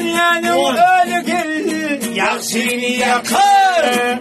dünyanın ölü gülü Yak seni yakar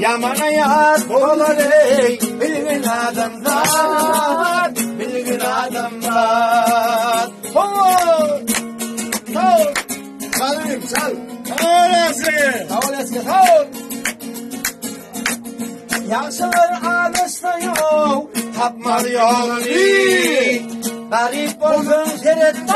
Yamana yar olar ey Bilgin adamlar Bilgin adamlar Oh! Oh! Salim sal Havalesi Havalesi sal Yaşar ağlaşta yok Tapmalı yolunu Garip oldun seyretme